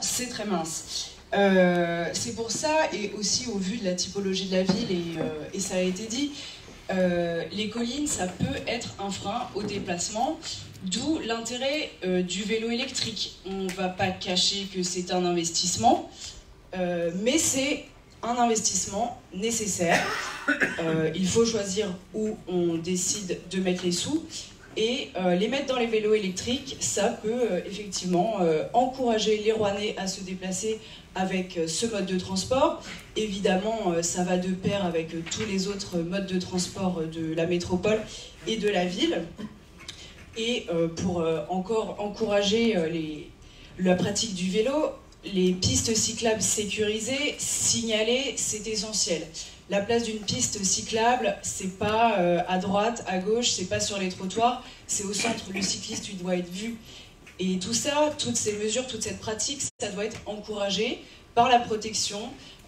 c'est très mince. Euh, c'est pour ça, et aussi au vu de la typologie de la ville, et, euh, ça a été dit, euh, les collines, ça peut être un frein au déplacement, d'où l'intérêt du vélo électrique. On ne va pas cacher que c'est un investissement, mais c'est un investissement nécessaire. il faut choisir où on décide de mettre les sous. Et les mettre dans les vélos électriques, ça peut effectivement encourager les Rouennais à se déplacer avec euh, ce mode de transport. Évidemment, euh, ça va de pair avec euh, tous les autres modes de transport de la métropole et de la ville. Et pour encore encourager la pratique du vélo, les pistes cyclables sécurisées, signalées, c'est essentiel. La place d'une piste cyclable, c'est pas à droite, à gauche, c'est pas sur les trottoirs, c'est au centre. Le cycliste, il doit être vu et tout ça, toutes ces mesures, toute cette pratique, ça doit être encouragé par la protection,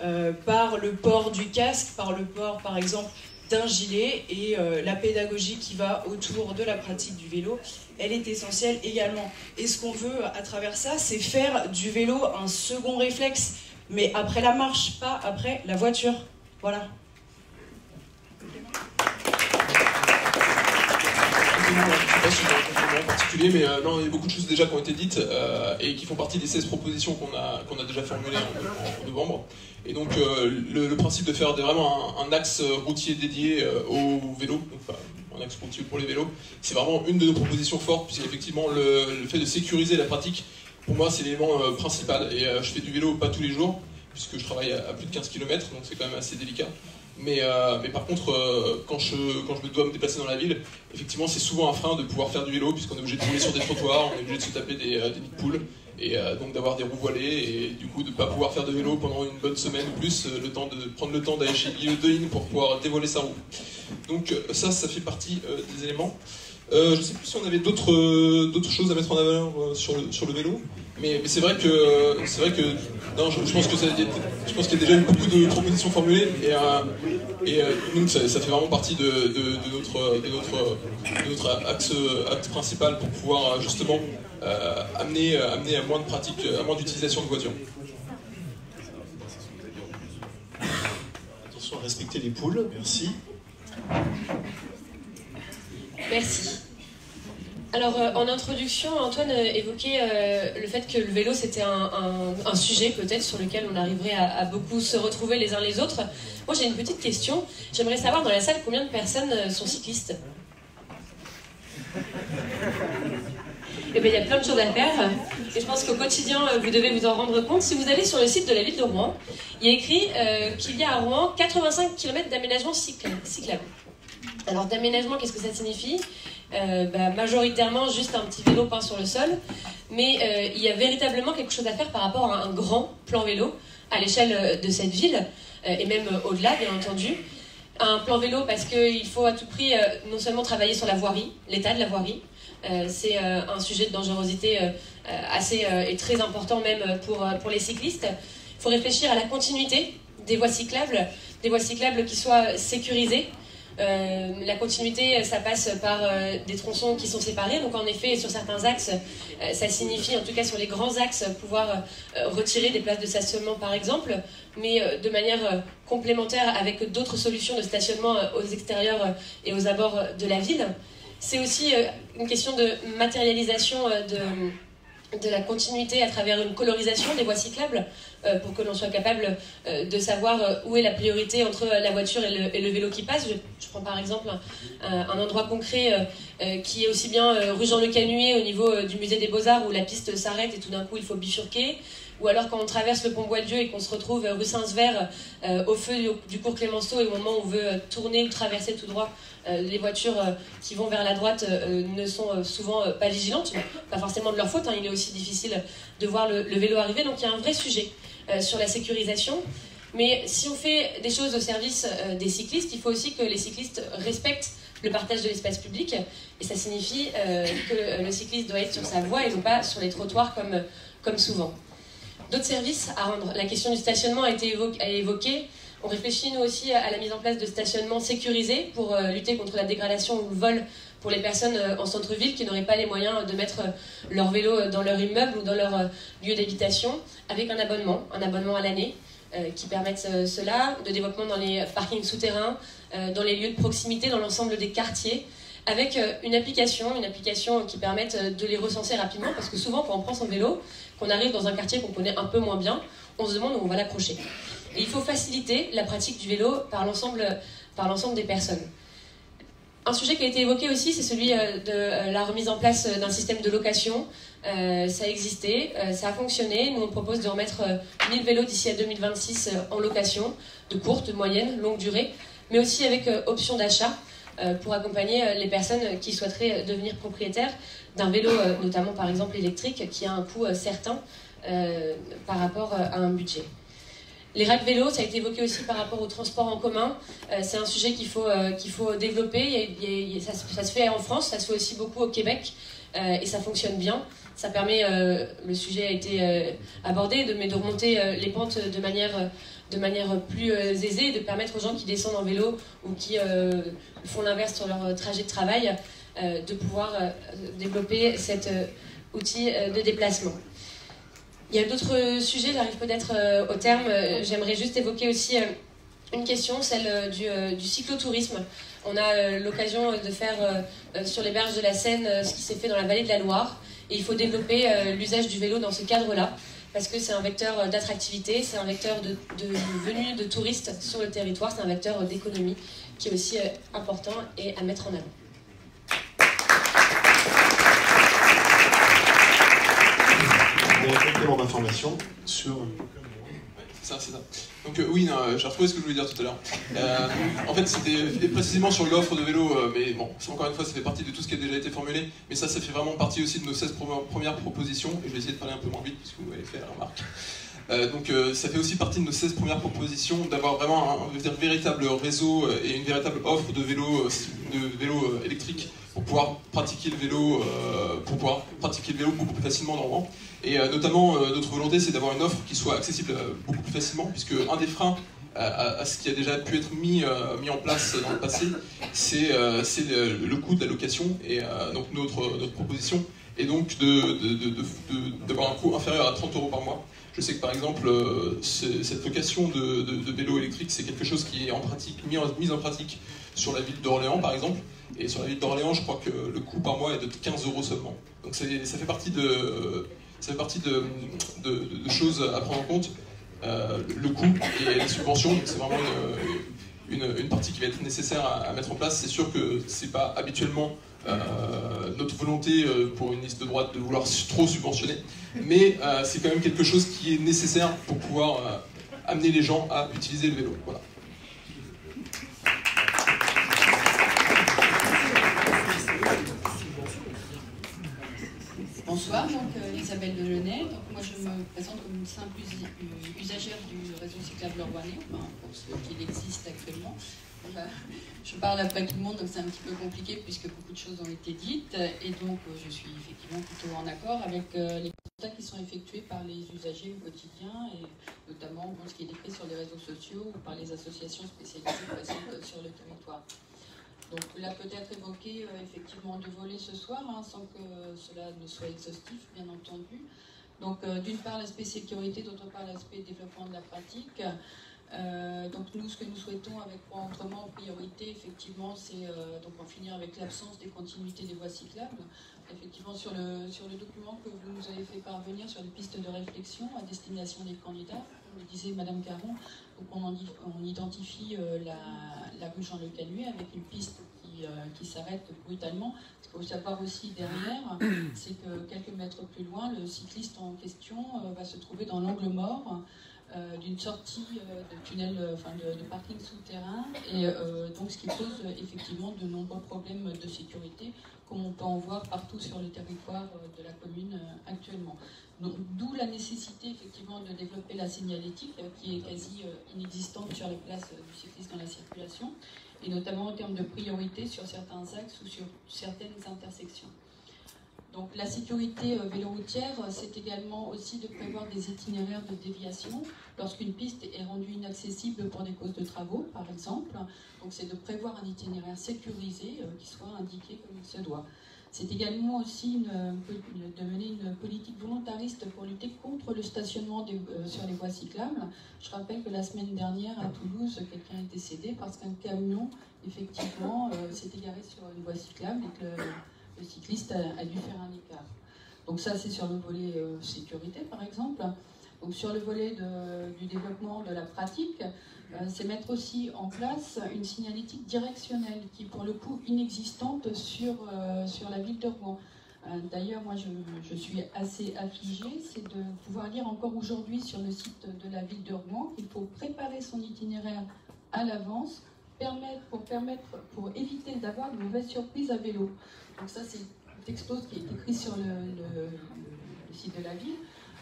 euh, par le port du casque, par le port, par exemple, d'un gilet et euh, la pédagogie qui va autour de la pratique du vélo, elle est essentielle également. Et ce qu'on veut à travers ça, c'est faire du vélo un second réflexe, mais après la marche, pas après la voiture. Voilà en particulier, mais euh, non, il y a beaucoup de choses déjà qui ont été dites euh, et qui font partie des 16 propositions qu'on a, qu'on a déjà formulées en, novembre. Et donc, euh, le, principe de faire vraiment un, axe routier dédié au vélo, un axe routier pour les vélos, c'est vraiment une de nos propositions fortes, puisqu'effectivement, le, le fait de sécuriser la pratique, pour moi, c'est l'élément principal. Et je fais du vélo pas tous les jours, puisque je travaille à, plus de 15 km, donc c'est quand même assez délicat. Mais, euh, par contre, euh, quand, je, quand dois me déplacer dans la ville, effectivement, c'est souvent un frein de pouvoir faire du vélo, puisqu'on est obligé de rouler sur des trottoirs, on est obligé de se taper des, euh, poules, et donc d'avoir des roues voilées, et du coup de ne pas pouvoir faire de vélo pendant une bonne semaine ou plus, le temps de prendre le temps d'aller chez Guillaume pour pouvoir dévoiler sa roue. Donc ça, ça fait partie des éléments. Je ne sais plus si on avait d'autres choses à mettre en avant sur le, sur le vélo. Mais, c'est vrai que vrai que je, pense qu'il y a déjà eu beaucoup de propositions formulées et, euh, euh, nous ça, fait vraiment partie de, notre, axe, principal pour pouvoir euh, justement amener, à moins de pratiques, à moins d'utilisation de voitures. Attention à respecter les poules, merci. Merci. Alors, euh, en introduction, Antoine euh, évoquait euh, le fait que le vélo, c'était un, sujet peut-être sur lequel on arriverait à, beaucoup se retrouver les uns les autres. Moi, j'ai une petite question. J'aimerais savoir dans la salle combien de personnes sont cyclistes? Eh bien, il y a plein de choses à faire. Et je pense qu'au quotidien, vous devez vous en rendre compte. Si vous allez sur le site de la ville de Rouen, il y a écrit qu'il y a à Rouen 85 km d'aménagement cyclable. Alors, d'aménagement, qu'est-ce que ça signifie euh, bah, majoritairement juste un petit vélo peint sur le sol, mais euh, il y a véritablement quelque chose à faire par rapport à un grand plan vélo à l'échelle euh, de cette ville, et même au-delà, bien entendu. Un plan vélo parce qu'il faut à tout prix non seulement travailler sur la voirie, l'état de la voirie, c'est un sujet de dangerosité assez et très important même pour, pour les cyclistes. Il faut réfléchir à la continuité des voies cyclables, des voies cyclables qui soient sécurisées, euh, la continuité, ça passe par euh, des tronçons qui sont séparés. Donc en effet, sur certains axes, euh, ça signifie, en tout cas sur les grands axes, pouvoir retirer des places de stationnement par exemple, mais de manière complémentaire avec d'autres solutions de stationnement aux extérieurs et aux abords de la ville. C'est aussi une question de matérialisation de la continuité à travers une colorisation des voies cyclables euh, pour que l'on soit capable euh, de savoir euh, où est la priorité entre la voiture et le, vélo qui passe. Je, prends par exemple un, endroit concret qui est aussi bien rue Jean-Le au niveau du musée des Beaux-Arts où la piste s'arrête et tout d'un coup il faut bifurquer ou alors quand on traverse le pont Bois-Dieu et qu'on se retrouve rue Saint-Sever au feu du, cours Clémenceau et au moment où on veut tourner ou traverser tout droit euh, les voitures euh, qui vont vers la droite euh, ne sont souvent pas vigilantes, pas forcément de leur faute, hein. il est aussi difficile de voir le, vélo arriver, donc il y a un vrai sujet sur la sécurisation. Mais si on fait des choses au service des cyclistes, il faut aussi que les cyclistes respectent le partage de l'espace public. Et ça signifie que le cycliste doit être sur sa voie et non pas sur les trottoirs comme, comme souvent. D'autres services à rendre. La question du stationnement a été évoquée. On réfléchit nous aussi à la mise en place de stationnements sécurisés pour euh, lutter contre la dégradation ou le vol pour les personnes euh, en centre-ville qui n'auraient pas les moyens de mettre leur vélo dans leur immeuble ou dans leur lieu d'habitation, avec un abonnement, un abonnement à l'année, qui permettent cela, de développement dans les parkings souterrains, dans les lieux de proximité, dans l'ensemble des quartiers, avec une application, une application qui permette de les recenser rapidement, parce que souvent quand on prend son vélo, qu'on arrive dans un quartier qu'on connaît un peu moins bien, on se demande où on va l'accrocher. Et il faut faciliter la pratique du vélo par l'ensemble, des personnes. Un sujet qui a été évoqué aussi, c'est celui euh, de euh, la remise en place d'un système de location. Euh, ça a existé, ça a fonctionné. Nous, on propose de remettre 1000 vélos d'ici à 2026 en location, de courte, moyenne, longue durée, mais aussi avec option d'achat pour accompagner les personnes qui souhaiteraient devenir propriétaires d'un vélo, notamment par exemple électrique, qui a un coût certain par rapport à un budget. Les règles vélo, ça a été évoqué aussi par rapport au transport en commun. Euh, c'est un sujet qu'il faut, euh, qu'il faut développer. ça, se fait en France, ça se fait aussi beaucoup au Québec. Euh, et ça fonctionne bien. Ça permet, le sujet a été abordé, de, de remonter les pentes de manière, de manière plus aisée, de permettre aux gens qui descendent en vélo ou qui font l'inverse sur leur trajet de travail, de pouvoir développer cet outil de déplacement. Il y a d'autres sujets, j'arrive peut-être euh, au terme. Euh, j'aimerais juste évoquer aussi euh, une question, celle du, du cyclotourisme. On a l'occasion de faire sur les berges de la Seine ce qui s'est fait dans la vallée de la Loire. Et il faut développer l'usage du vélo dans ce cadre-là, parce que c'est un vecteur d'attractivité, c'est un vecteur de, de, venue de touristes sur le territoire, c'est un vecteur d'économie qui est aussi important et à mettre en avant. Complément d'information sur. Ça, ça. Donc euh, oui, j'ai retrouvé ce que je voulais dire tout à l'heure. Euh, en fait, c'était précisément sur l'offre de vélo, euh, mais bon, encore une fois, ça fait partie de tout ce qui a déjà été formulé, mais ça, ça fait vraiment partie aussi de nos 16 premières propositions, et je vais essayer de parler un peu moins vite, puisque vous m'avez fait la remarque. donc ça fait aussi partie de nos 16 premières propositions d'avoir vraiment un, véritable réseau et une véritable offre de vélos de vélo électriques pour pouvoir pratiquer le vélo, pour pouvoir pratiquer le vélo beaucoup plus facilement dans Rouen. Et euh, notamment, euh, notre volonté, c'est d'avoir une offre qui soit accessible euh, beaucoup plus facilement, puisque un des freins à, ce qui a déjà pu être mis, mis en place dans le passé, c'est le, le, coût de la location. Et donc notre, notre proposition est donc d'avoir un coût inférieur à 30 euros par mois. Je sais que par exemple, cette location de, vélo électrique, c'est quelque chose qui est en pratique, mis en, mis en pratique sur la ville d'Orléans par exemple. Et sur la ville d'Orléans, je crois que le coût par mois est de 15 euros seulement. Donc ça fait partie de ça fait partie de, choses à prendre en compte. Euh, le coût et les subventions, c'est vraiment une, partie qui va être nécessaire à, mettre en place. C'est sûr que c'est pas habituellement euh, notre volonté euh, pour une liste de droite de vouloir trop subventionner, mais c'est quand même quelque chose qui est nécessaire pour pouvoir amener les gens à utiliser le vélo. Bonsoir, donc euh, Isabelle Delaunay. Donc moi je me présente comme une simple euh, usagère du réseau cyclable rouennais, pour ceux qui existe actuellement. je parle après tout le monde, donc c'est un petit peu compliqué puisque beaucoup de choses ont été dites. Et donc euh, je suis effectivement plutôt en accord avec les constats qui sont effectués par les usagers au quotidien, et notamment ce qui est décrit sur les réseaux sociaux ou par les associations spécialisées sur le territoire. Donc là peut-être évoquer euh, effectivement deux volets ce soir, hein, sans que cela ne soit exhaustif, bien entendu. Donc euh, d'une part l'aspect sécurité, d'autre part l'aspect développement de la pratique. Euh, donc nous, ce que nous souhaitons avec Point Autrement en priorité, effectivement, c'est donc en finir avec l'absence des continuités des voies cyclables. Effectivement, sur le, sur le document que vous nous avez fait parvenir sur les pistes de réflexion à destination des candidats, comme le disait Madame Caron, on, identifie euh, la, rue Jean Le Canuet avec une piste qui, euh, qui s'arrête brutalement. Ce qu'il faut savoir aussi derrière, c'est que quelques mètres plus loin, le cycliste en question euh, va se trouver dans l'angle mort d'une sortie de tunnel, enfin de, parking souterrain, et donc ce qui pose effectivement de nombreux problèmes de sécurité, comme on peut en voir partout sur le territoire de la commune actuellement. D'où la nécessité effectivement de développer la signalétique euh, qui est quasi euh, inexistante sur les places euh, du cycliste dans la circulation, et notamment en termes de priorité sur certains axes ou sur certaines intersections. Donc la sécurité euh, véloroutière, c'est également aussi de prévoir des itinéraires de déviation lorsqu'une piste est rendue inaccessible pour des causes de travaux, par exemple. Donc c'est de prévoir un itinéraire sécurisé euh, qui soit indiqué comme il se doit. C'est également aussi de mener une politique volontariste pour lutter contre le stationnement euh, sur les voies cyclables. Je rappelle que la semaine dernière à Toulouse, quelqu'un est décédé parce qu'un camion, effectivement, s'est égaré sur une voie cyclable cycliste a, dû faire un écart. Donc ça, c'est sur le volet euh, sécurité, par exemple. Donc sur le volet du développement de la pratique, euh, c'est mettre aussi en place une signalétique directionnelle qui est pour le coup inexistante sur, euh, sur la ville de Rouen. D'ailleurs, moi, je, je, suis assez affligée, c'est de pouvoir lire encore aujourd'hui sur le site de la ville de Rouen qu'il faut préparer son itinéraire à l'avance pour éviter d'avoir de mauvaises surprises à vélo. Donc ça, c'est un texto qui est écrit sur le, site de la ville.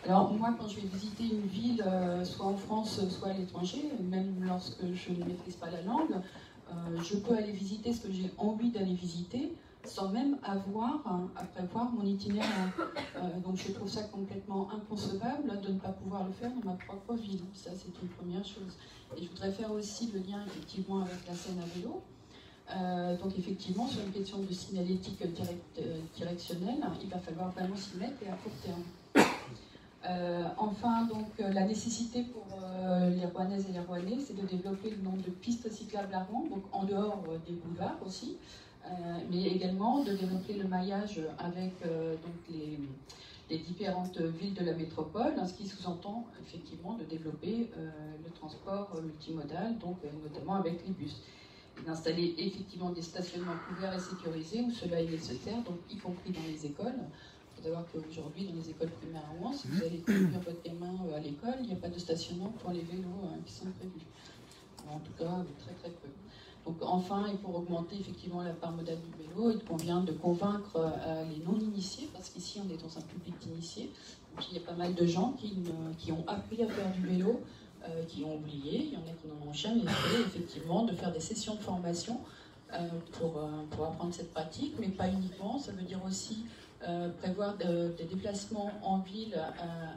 Alors moi, quand je vais visiter une ville, euh, soit en France, soit à l'étranger, même lorsque je ne maîtrise pas la langue, euh, je peux aller visiter ce que j'ai envie d'aller visiter sans même avoir à prévoir mon itinéraire. Euh, donc je trouve ça complètement inconcevable de ne pas pouvoir le faire dans ma propre ville. Ça, c'est une première chose. Et je voudrais faire aussi le lien effectivement avec la scène à vélo. Euh, donc effectivement, sur une question de signalétique euh, directionnelle, il va falloir vraiment s'y mettre et à court terme. enfin, donc la nécessité pour les Rouennaises et les Rouennais, c'est de développer le nombre de pistes cyclables à Rouen, donc en dehors des boulevards aussi, mais également de développer le maillage avec euh, donc les, les, différentes villes de la métropole, ce qui sous-entend effectivement de développer euh, le transport multimodal, donc notamment avec les bus d'installer effectivement des stationnements couverts et sécurisés où cela est nécessaire, donc y compris dans les écoles. Il faut savoir qu'aujourd'hui, dans les écoles primaires à Rouen, si vous allez conduire votre gamin à l'école, il n'y a pas de stationnement pour les vélos hein, qui sont prévus. En tout cas, très très peu. Donc enfin, et pour augmenter effectivement la part modale du vélo, il convient de convaincre euh, les non-initiés, parce qu'ici on est dans un public d'initiés. il y a pas mal de gens qui, ont appris à faire du vélo, euh, qui ont oublié, il y en a qui n'en ont jamais fait, effectivement, de faire des sessions de formation euh, pour, apprendre cette pratique, mais pas uniquement, ça veut dire aussi prévoir des déplacements en ville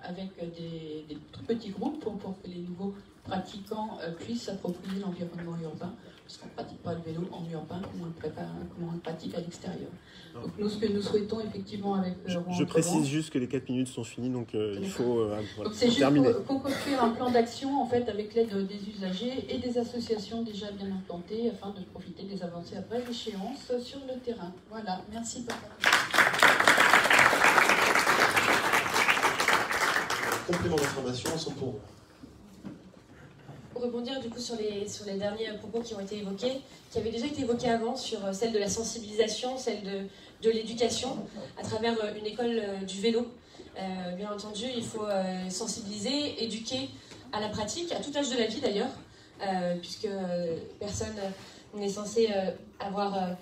avec des, petits groupes pour que les nouveaux pratiquants puissent s'approprier l'environnement urbain parce qu'on ne pratique pas le vélo en urbain comme on le, prépare, comme on le pratique à l'extérieur. Donc nous, ce que nous souhaitons effectivement avec le Je, je précise juste que les 4 minutes sont finies, donc euh, il faut euh, donc c'est juste terminer. construire un plan d'action en fait avec l'aide des usagers et des associations déjà bien implantées afin de profiter des avancées à brève échéance sur le terrain. Voilà, merci pour Complément d'information sont pour rebondir du coup sur les, sur les derniers propos qui ont été évoqués, qui avaient déjà été évoqués avant, sur euh, celle de la sensibilisation, celle de, de l'éducation, à travers euh, une école euh, du vélo. bien entendu, il faut sensibiliser, éduquer à la pratique, à tout âge de la vie d'ailleurs, puisque personne n'est censé avoir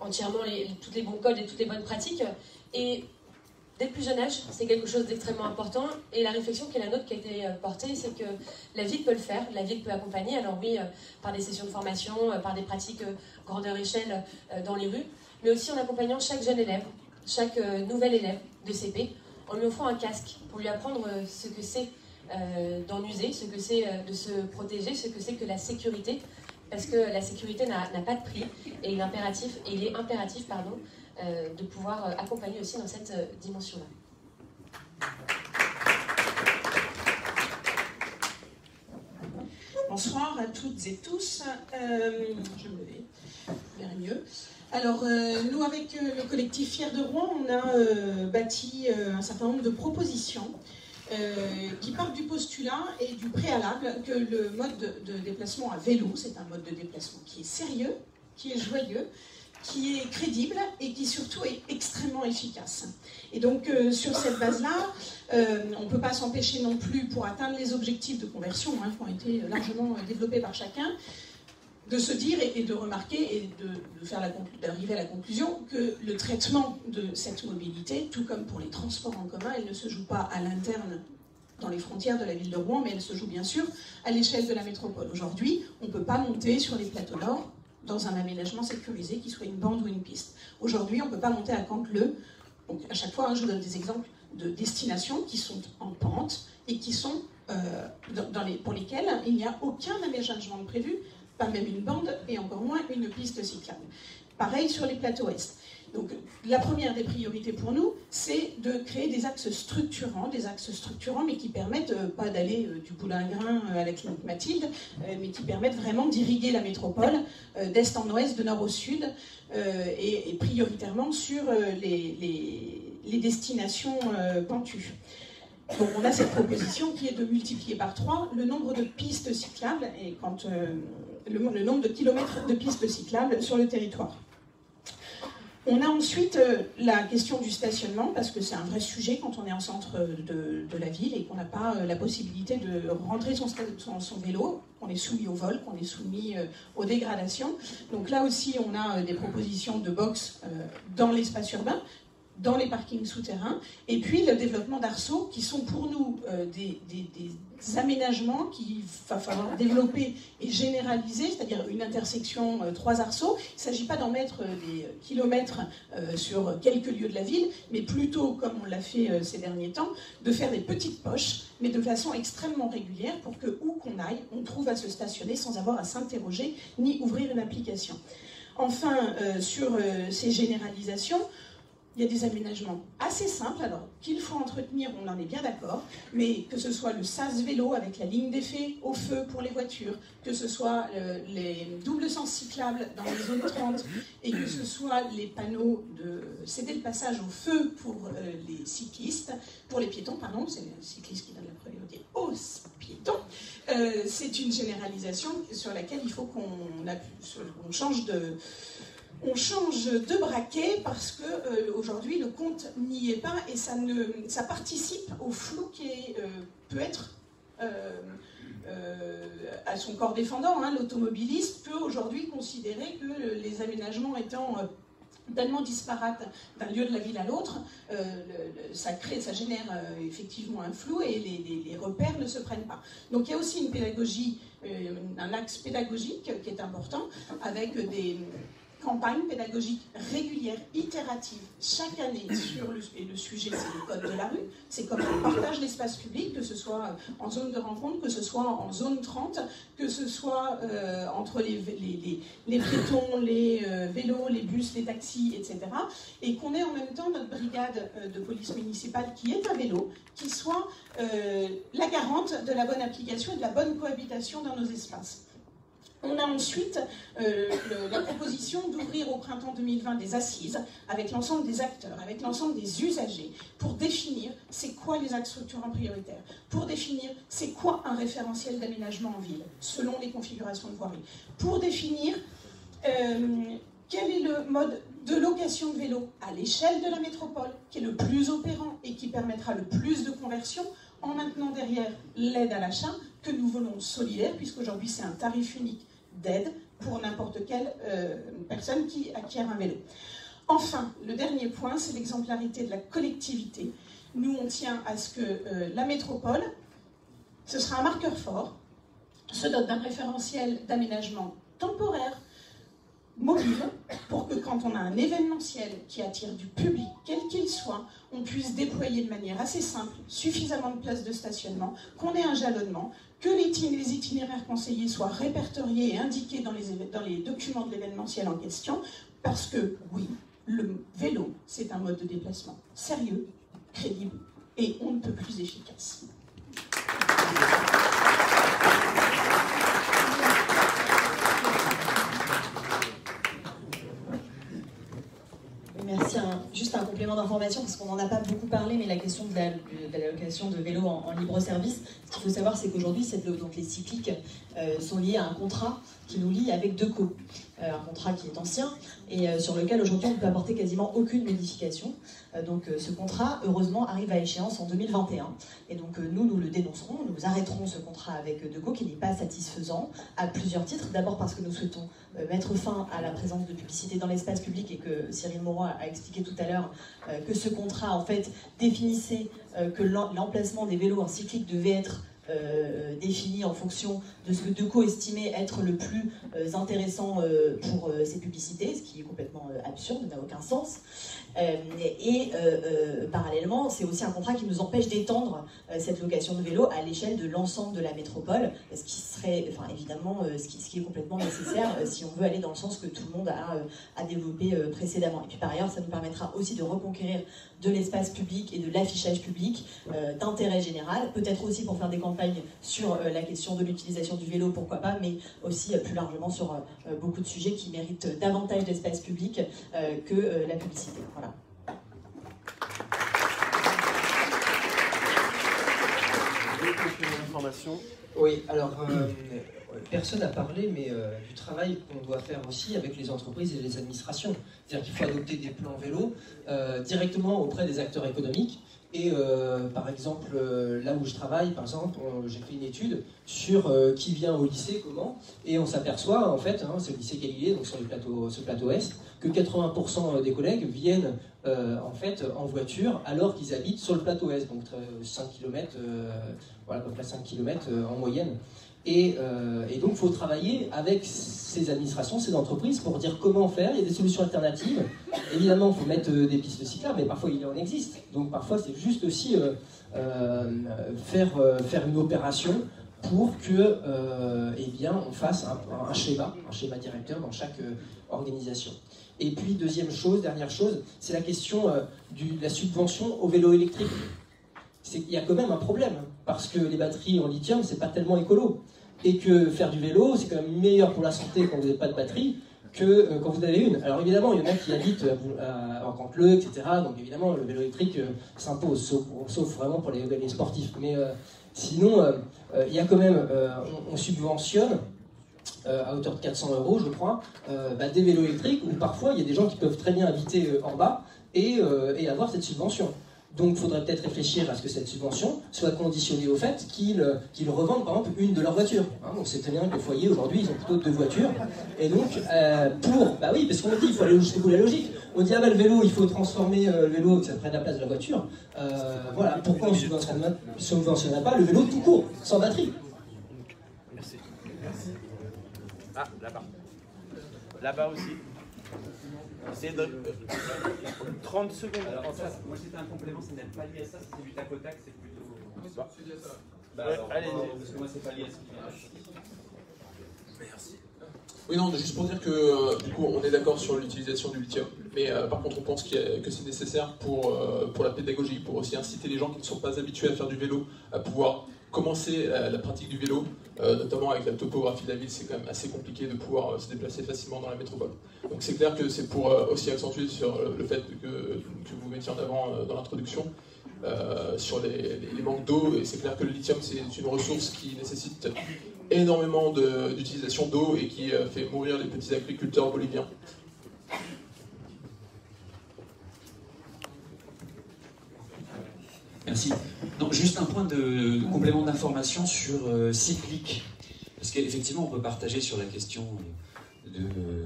entièrement les, tous les bons codes et toutes les bonnes pratiques. Et dès le plus jeune âge, c'est quelque chose d'extrêmement important. Et la réflexion qui est la nôtre, qui a été euh, portée, c'est que la ville peut le faire, la ville peut accompagner. Alors oui, euh, par des sessions de formation, euh, par des pratiques grandeur échelle dans les rues, mais aussi en accompagnant chaque jeune élève, chaque nouvel élève de CP, en lui offrant un casque pour lui apprendre ce que c'est d'en user, ce que c'est de se protéger, ce que c'est que la sécurité, parce que la sécurité n'a pas de prix et il est impératif, il est impératif pardon, de pouvoir euh, accompagner aussi dans cette euh, dimension-là. Bonsoir à toutes et tous. je me vais, verrai mieux. Alors, nous, avec le collectif Fier de Rouen, on a bâti un certain nombre de propositions qui partent du postulat et du préalable que le mode de déplacement à vélo, c'est un mode de déplacement qui est sérieux, qui est joyeux, qui est crédible et qui surtout est extrêmement efficace. Et donc euh, sur cette base-là, euh, on ne peut pas s'empêcher non plus pour atteindre les objectifs de conversion hein, qui ont été largement développés par chacun, de se dire et, de remarquer et d'arriver à la conclusion que le traitement de cette mobilité, tout comme pour les transports en commun, elle ne se joue pas à l'interne dans les frontières de la ville de Rouen, mais elle se joue bien sûr à l'échelle de la métropole. Aujourd'hui, on ne peut pas monter sur les plateaux nord dans un aménagement sécurisé qui soit une bande ou une piste. Aujourd'hui, on ne peut pas monter à Cantleux Donc à chaque fois, hein, je vous donne des exemples de destinations qui sont en pente et qui sont euh, pour lesquelles il n'y a aucun aménagement prévu, pas même une bande et encore moins une piste cyclable. Pareil sur les plateaux est. Donc la première des priorités pour nous, c'est de créer des axes structurants, des axes structurants, mais qui permettent euh, pas d'aller euh, du boulingrin euh, à la clinique Mathilde, mais qui permettent vraiment d'irriguer la métropole d'est en ouest, de nord au sud, et, prioritairement sur les, destinations pentues. Donc on a cette proposition qui est de multiplier par trois le nombre de pistes cyclables et quand, le nombre de kilomètres de pistes cyclables sur le territoire. On a ensuite euh, la question du stationnement, parce que c'est un vrai sujet quand on est en centre de, la ville et qu'on n'a pas euh, la possibilité de rentrer son, vélo, qu'on est soumis au vol, qu'on est soumis euh, aux dégradations. Donc là aussi, on a des propositions de box dans l'espace urbain, dans les parkings souterrains, et puis le développement d'arceaux, qui sont pour nous des, aménagements qu'il va falloir développer et généraliser, c'est-à-dire une intersection euh, trois arceaux. Il ne s'agit pas d'en mettre euh, des kilomètres euh, sur quelques lieux de la ville, mais plutôt, comme on l'a fait ces derniers temps, de faire des petites poches, mais de façon extrêmement régulière pour que, où qu'on aille, on trouve à se stationner sans avoir à s'interroger ni ouvrir une application. Enfin, sur ces généralisations, il y a des aménagements assez simples, alors qu'il faut entretenir, on en est bien d'accord, mais que ce soit le SAS vélo avec la ligne d'effet au feu pour les voitures, que ce soit euh, les doubles sens cyclables dans les zones 30, et que ce soit les panneaux de céder le passage au feu pour euh, les cyclistes, pour les piétons, pardon, c'est les cyclistes qui donnent la priorité aux piétons, euh, c'est une généralisation sur laquelle il faut qu'on change de on change de braquet parce que euh, aujourd'hui le compte n'y est pas et ça, ne, ça participe au flou qui euh, peut être euh, à son corps défendant. Hein. L'automobiliste peut aujourd'hui considérer que les aménagements étant tellement disparates d'un lieu de la ville à l'autre, ça ça génère effectivement un flou et les, repères ne se prennent pas. Donc il y a aussi une pédagogie, un axe pédagogique qui est important avec des campagne pédagogique régulière, itérative, chaque année sur le, et le sujet, c'est le code de la rue, c'est comme on partage l'espace public, que ce soit en zone de rencontre, que ce soit en zone 30, que ce soit euh, entre les, les, les, euh, vélos, les bus, les taxis, etc. Et qu'on ait en même temps notre brigade euh, de police municipale qui est à vélo, qui soit la garante de la bonne application et de la bonne cohabitation dans nos espaces. On a ensuite euh, la proposition d'ouvrir au printemps 2020 des assises avec l'ensemble des acteurs, avec l'ensemble des usagers, pour définir c'est quoi les axes structurants prioritaires, pour définir c'est quoi un référentiel d'aménagement en ville, selon les configurations de voirie, pour définir euh, quel est le mode de location de vélo à l'échelle de la métropole, qui est le plus opérant et qui permettra le plus de conversion, en maintenant derrière l'aide à l'achat que nous voulons solidaire, puisqu'aujourd'hui c'est un tarif unique d'aide pour n'importe quelle euh, personne qui acquiert un vélo. Enfin, le dernier point, c'est l'exemplarité de la collectivité. Nous, on tient à ce que euh, la métropole, ce sera un marqueur fort, se dote d'un référentiel d'aménagement temporaire, mobile, pour que quand on a un événementiel qui attire du public, quel qu'il soit, on puisse déployer de manière assez simple suffisamment de places de stationnement, qu'on ait un jalonnement, que les itinéraires conseillés soient répertoriés et indiqués dans les, dans les documents de l'événementiel en question, parce que oui, le vélo, c'est un mode de déplacement sérieux, crédible et on ne peut plus efficace. Merci. juste un parce qu'on n'en a pas beaucoup parlé, mais la question de la, de vélos en, libre service, ce qu'il faut savoir, c'est qu'aujourd'hui, les cycliques euh, sont liés à un contrat qui nous lie avec Deco, euh, un contrat qui est ancien et euh, sur lequel aujourd'hui on ne peut apporter quasiment aucune modification. donc ce contrat, heureusement, arrive à échéance en 2021. Et donc nous, nous le dénoncerons, nous arrêterons ce contrat avec Deco qui n'est pas satisfaisant à plusieurs titres. D'abord parce que nous souhaitons mettre fin à la présence de publicité dans l'espace public et que Cyril Moreau a expliqué tout à l'heure que ce contrat en fait définissait que l'emplacement des vélos en cyclique devait être euh, définie en fonction de ce que Deco estimait être le plus euh, intéressant euh, pour euh, ses publicités, ce qui est complètement absurde, n'a aucun sens. Et parallèlement, c'est aussi un contrat qui nous empêche d'étendre cette location de vélo à l'échelle de l'ensemble de la métropole, ce qui serait, enfin évidemment, ce, qui, est complètement nécessaire si on veut aller dans le sens que tout le monde a, a développé précédemment. Et puis par ailleurs, ça nous permettra aussi de reconquérir de l'espace public et de l'affichage public d'intérêt général, peut-être aussi pour faire des campagnes sur euh, la question de l'utilisation du vélo, pourquoi pas, mais aussi euh, plus largement sur euh, beaucoup de sujets qui méritent davantage d'espace public que la publicité. Voilà. Oui, alors euh, personne n'a parlé, mais euh, du travail qu'on doit faire aussi avec les entreprises et les administrations. C'est-à-dire qu'il faut adopter des plans vélo euh, directement auprès des acteurs économiques. Et euh, par exemple, là où je travaille, par exemple, j'ai fait une étude sur qui vient au lycée, comment, et on s'aperçoit, en fait, hein, c'est le lycée Galilée, donc sur le plateau, ce plateau Est, que 80% des collègues viennent en fait en voiture alors qu'ils habitent sur le plateau Est, donc euh, 5 km, voilà, à peu près 5 km en moyenne. Et, euh, et donc, il faut travailler avec ces administrations, ces entreprises, pour dire comment faire. Il y a des solutions alternatives. Évidemment, il faut mettre euh, des pistes cyclables, mais parfois, il en existe. Donc, parfois, c'est juste aussi euh, faire, une opération pour que, eh bien, on fasse un, schéma, un schéma directeur dans chaque organisation. Et puis, deuxième chose, dernière chose, c'est la question de la subvention au vélo électrique. C'est qu'il y a quand même un problème, parce que les batteries en lithium, c'est pas tellement écolo. Et que faire du vélo, c'est quand même meilleur pour la santé quand vous n'avez pas de batterie que euh, quand vous avez une. Alors évidemment, il y en a qui habitent à, à, en Canteleu, etc. Donc évidemment, le vélo électrique euh, s'impose, sauf, sauf vraiment pour les, les sportifs. Mais euh, sinon, il y a quand même, on, on subventionne à hauteur de 400 euros, je crois, bah, des vélos électriques où parfois il y a des gens qui peuvent très bien habiter en bas et avoir cette subvention. Donc il faudrait peut-être réfléchir à ce que cette subvention soit conditionnée au fait qu'ils euh, revendent par exemple une de leurs voitures. Hein, donc c'est très bien que les foyers aujourd'hui ils ont plutôt deux voitures. Et donc euh, pour, bah oui, parce qu'on dit il faut aller jusqu'au bout la logique. On dit ah bah le vélo il faut transformer euh, le vélo que ça prenne la place de la voiture. Voilà, pourquoi on ne subventionnerait pas le vélo tout court, sans batterie? Merci. Ah, là-bas. Là-bas aussi. C'est de... 30 secondes. Alors, ça, moi c'était un complément, c'est n'est pas lié à ça, c'est du tac au tac, c'est plutôt. Bah, Bah, ouais, alors, allez-y. parce que moi c'est pas lié à ce qui vient. Merci. Oui, non, juste pour dire que euh, du coup, on est d'accord sur l'utilisation du lithium, mais euh, par contre, on pense a- que c'est nécessaire pour, euh, pour la pédagogie, pour aussi inciter les gens qui ne sont pas habitués à faire du vélo à pouvoir commencer la, la pratique du vélo, euh, notamment avec la topographie de la ville, c'est quand même assez compliqué de pouvoir euh, se déplacer facilement dans la métropole. Donc c'est clair que c'est pour euh, aussi accentuer sur euh, le fait que, vous mettiez en avant euh, dans l'introduction, euh, sur les, manques d'eau, et c'est clair que le lithium c'est une ressource qui nécessite énormément d'utilisation d'eau et qui euh, fait mourir les petits agriculteurs boliviens. Merci. Juste un point de complément d'information sur euh, cyclique. Parce qu'effectivement, on peut partager sur la question euh, de euh,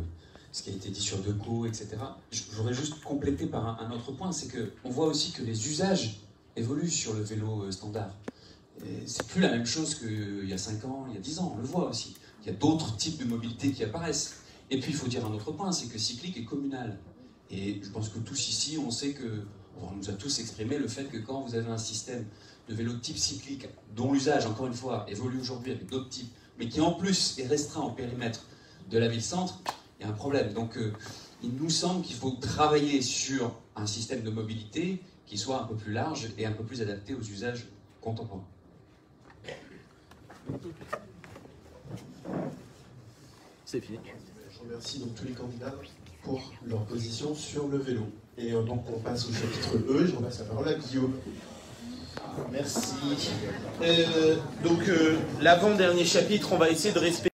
ce qui a été dit sur Deco, etc. J'aurais juste complété par un, autre point, c'est qu'on voit aussi que les usages évoluent sur le vélo standard. C'est plus la même chose qu'il y a 5 ans, il y a 10 ans, on le voit aussi. Il y a d'autres types de mobilité qui apparaissent. Et puis il faut dire un autre point, c'est que cyclique est communal. Et je pense que tous ici, on sait que, on nous a tous exprimé le fait que quand vous avez un système de vélo de type cyclique, dont l'usage, encore une fois, évolue aujourd'hui avec d'autres types, mais qui en plus est restreint au périmètre de la ville-centre, il y a un problème. Donc euh, il nous semble qu'il faut travailler sur un système de mobilité qui soit un peu plus large et un peu plus adapté aux usages contemporains. C'est fini. Je remercie donc tous les candidats pour leur position sur le vélo. Et euh, donc on passe au chapitre E, je repasse la parole à Guillaume. Merci. Euh, donc, euh, l'avant-dernier chapitre, on va essayer de respecter.